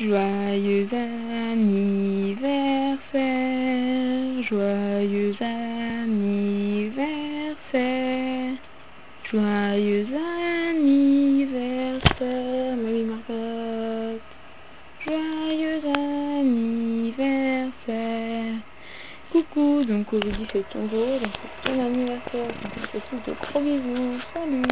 Joyeux anniversaire, joyeux anniversaire, joyeux anniversaire, Mamie Marcotte. Joyeux anniversaire. Coucou, donc aujourd'hui c'est ton jour, donc c'est ton anniversaire, donc je te fais de gros bisous, salut